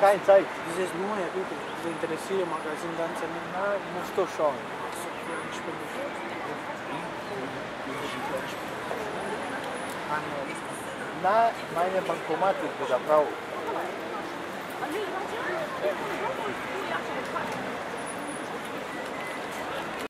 Kein Zeit. Dieses neue, wirklich, diese interessieren Magazin ganz Na, musst du schauen. Na, meine Bankomatik de la Frau.